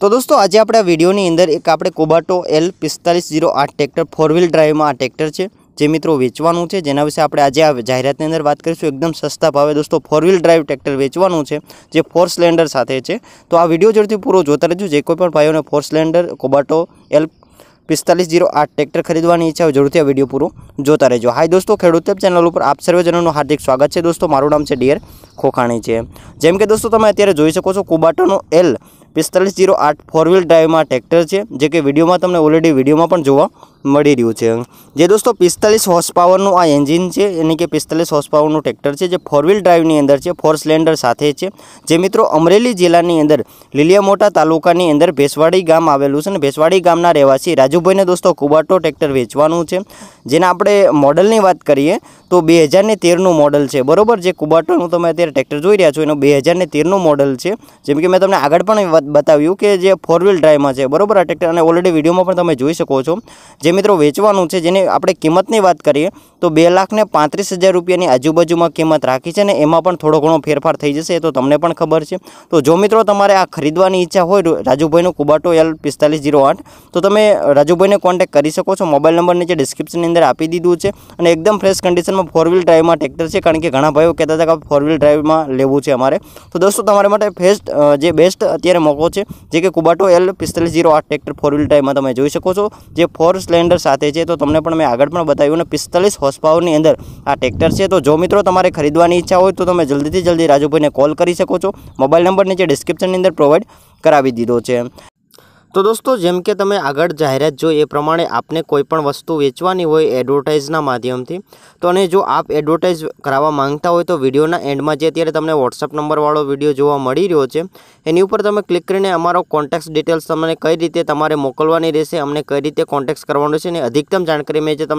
તો દોસ્તો આજે આપણે આ વિડીયોની અંદર એક આપણે કોબાટો એલ પિસ્તાલીસ જીરો આઠ ટ્રેક્ટર ફોર વ્હીલ ડ્રાઈવમાં આ ટ્રેક્ટર છે જે મિત્રો વેચવાનું છે જેના વિશે આપણે આજે આ જાહેરાતની અંદર વાત કરીશું એકદમ સસ્તા ભાવે દોસ્તો ફોર વ્હીલ ડ્રાઈવ ટ્રેક્ટર વેચવાનું છે જે ફોર સ્લેન્ડર સાથે છે તો આ વિડીયો જોડથી પૂરો જોતા રહેજો જે કોઈ પણ ભાઈઓને ફોર સ્લેન્ડર કોબાટો એલ પિસ્તાલીસ જીરો આઠ ટ્રેક્ટર ખરીદવાની ઈચ્છા હોય જરૂરથી આ વિડીયો પૂરો જોતા રહેજો હાય દોસ્તો ખેડૂત વેબ ચેનલ ઉપર આપ સર્વજનોનું હાર્દિક સ્વાગત છે દોસ્તો મારું નામ છે ડિયર ખોખાણી છે. જેમ કે દોસ્તો, તમે અત્યારે જોઈ શકો છો કુબાટાનો એલ પિસ્તાલીસ જીરો આઠ ફોર વ્હીલ ડ્રાઈવમાં ટ્રેક્ટર છે, જે કે વિડીયોમાં તમને ઓલરેડી વિડીયોમાં પણ જોવા મળી રહ્યું છે. જે દોસ્તો, પિસ્તાલીસ હોર્સ પાવરનું આ એન્જિન છે એની કે પિસ્તાલીસ હોર્સ પાવરનું ટ્રેક્ટર છે, જે ફોર વ્હીલ ડ્રાઈવની અંદર છે ફોર સિલિન્ડર સાથે છે. જે મિત્રો, અમરેલી જિલ્લાની અંદર લીલિયામોટા તાલુકાની અંદર ભેસવાડી ગામ આવેલું છે અને ભેસવાડી ગામના રહેવાસી રાજુભાઈને દોસ્તો, કુબાટો ટ્રેક્ટર વેચવાનું છે. જેના આપણે મોડલની વાત કરીએ તો બે હજારને તેરનું મોડલ છે બરોબર જે કુબાટોનું તમે અત્યારે ટ્રેક્ટર જોઈ રહ્યા છો એનું બે હજારને તેરનું મોડલ છે જેમ કે મેં તમને આગળ પણ બતાવ્યું કે જે ફોર વ્હીલ ડ્રાઈવમાં છે બરોબર આ ટ્રેક્ટર અને ઓલરેડી વિડીયોમાં પણ તમે જોઈ શકો છો જે મિત્રો વેચવાનું છે જેની આપણે કિંમતની વાત કરીએ તો બે લાખને પાંત્રીસ હજાર રૂપિયાની આજુબાજુમાં કિંમત રાખી છે ને એમાં પણ થોડો ઘણો ફેરફાર થઈ જશે એ તો તમને પણ ખબર છે તો જો મિત્રો તમારે આ ખરીદવાની ઈચ્છા હોય રાજુભાઈનો કુબાટો એલ પિસ્તાલીસ જીરો આઠ તો તમે રાજુભાઈને કોન્ટેક્ટ કરી શકો છો મોબાઈલ નંબર નીચે ડિસ્ક્રિપ્શનની અંદર આપી દીધું છે અને એકદમ ફ્રેશ કન્ડિશનમાં ફોર વ્હીલ ડ્રાઈવમાં ટ્રેક્ટર છે કારણ કે ઘણા ભાઈઓ કહેતા હતા કે ફોર વ્હીલ ડ્રાઈવમાં લેવું છે અમારે તો દોસ્તો તમારા માટે ફેસ્ટ જે બેસ્ટ અત્યારે મોકો છે જે કે કુબાટો એલ પિસ્તાલીસ જીરો આઠ ટ્રેક્ટર ફોર વ્હીલ ડ્રાઈવમાં તમે જોઈ શકો છો જે ફોર સ્પ્લેન્ડર સાથે છે તો તમને પણ મેં આગળ પણ બતાવ્યું અને પિસ્તાલીસ હોર્સ પાવરની અંદર આ ટ્રેક્ટર છે તો જો મિત્રો તમારે ખરીદવાની ઈચ્છા હોય તો તમે જલ્દીથી જલ્દી રાજુભાઈને કોલ કરી શકો છો મોબાઈલ નંબર નીચે ડિસ્ક્રિપ્શનની અંદર પ્રોવાઈડ કરાવી દીધો છે તો દોસ્તો જેમ કે તમે આગળ જાહેરાત જોઈ એ પ્રમાણે આપને કોઈ પણ વસ્તુ વેચવાની હોય એડવર્ટાઇઝના માધ્યમથી તો અને જો આપ એડવર્ટાઇઝ કરાવવા માંગતા હોય તો વિડીયોના એન્ડમાં જે અત્યારે તમને વોટ્સઅપ નંબરવાળો વિડીયો જોવા મળી રહ્યો છે એની ઉપર તમે ક્લિક કરીને અમારો કોન્ટેક્ટ ડિટેલ્સ તમને કઈ રીતે તમારે મોકલવાની રહેશે અમને કઈ રીતે કોન્ટેક્ટ કરવાનું છે અને અધિકતમ જાણકારી મેં જે તમને